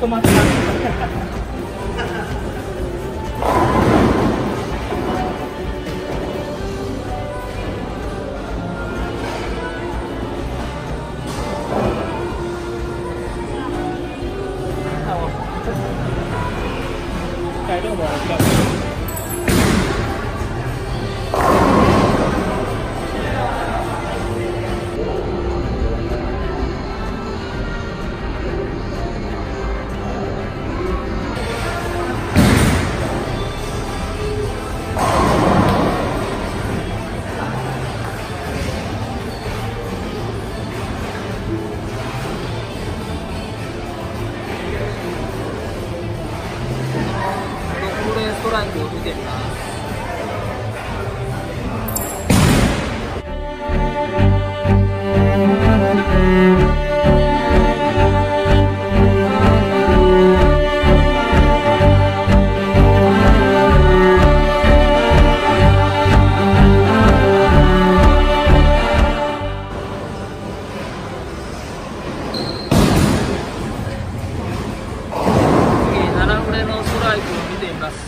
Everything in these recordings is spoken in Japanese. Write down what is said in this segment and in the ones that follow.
止まってます。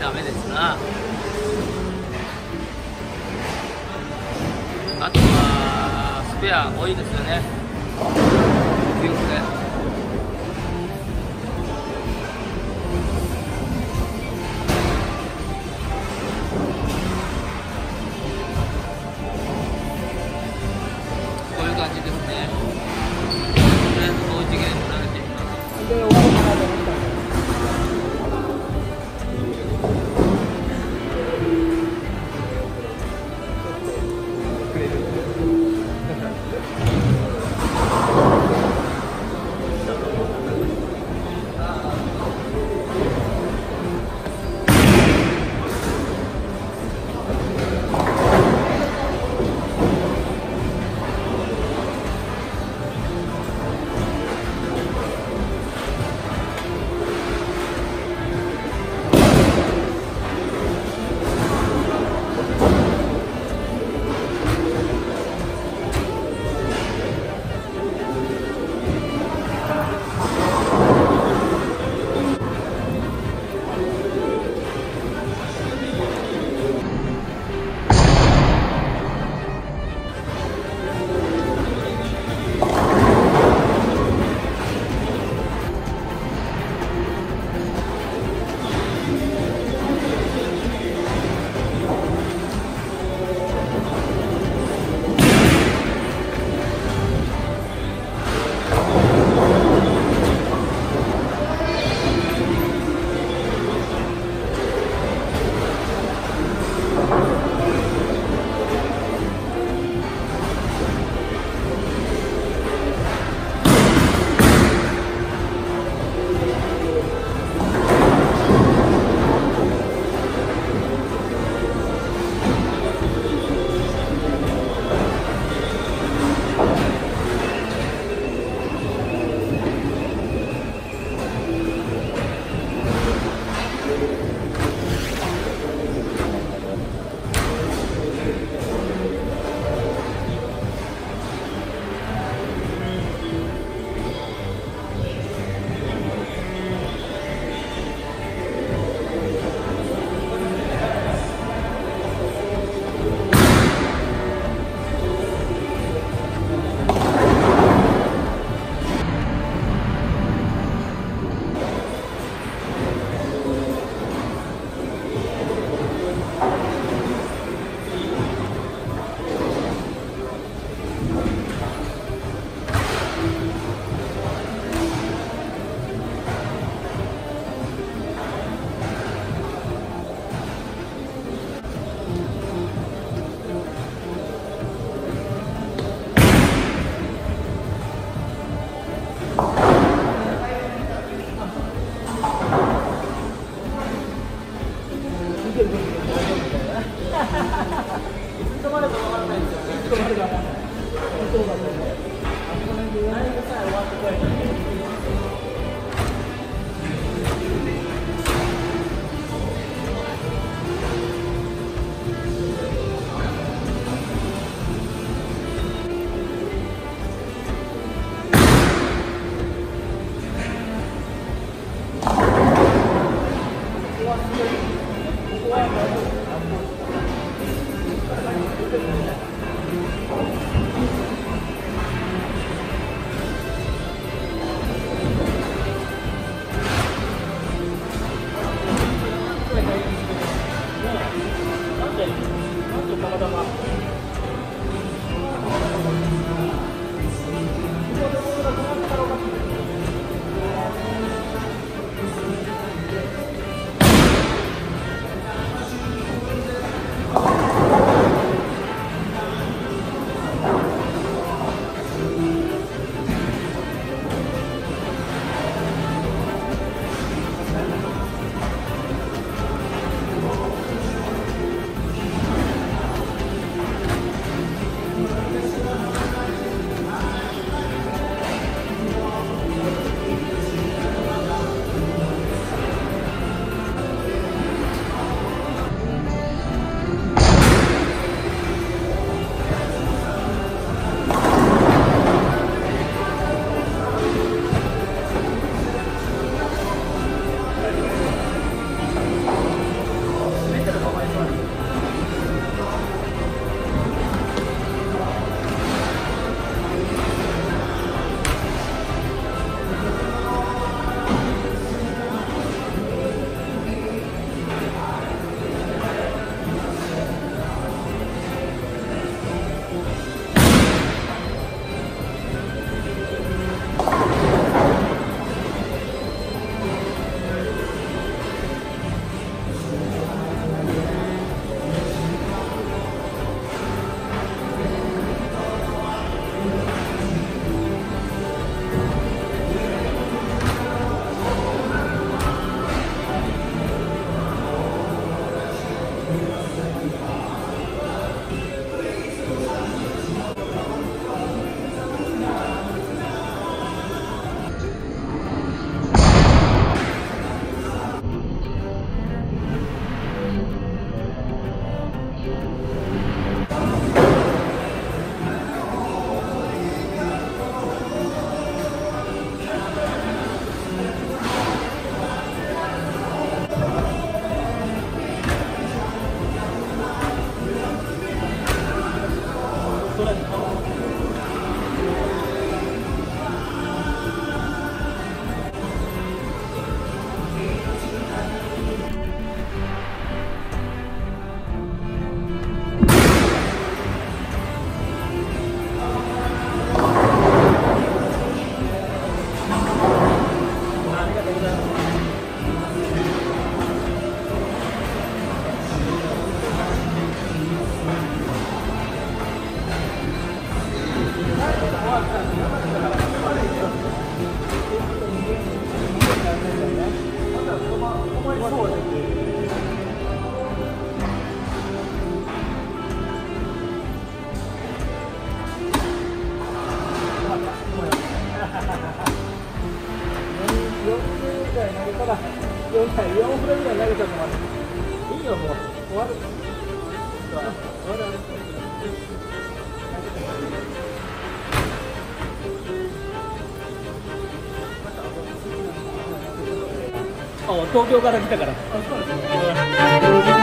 ダメですな。あとはスペア多いですよね。止まるか分からないですよねああ。ぐらい投げたと思ういいよもう終わる終わるあ東京から来たから。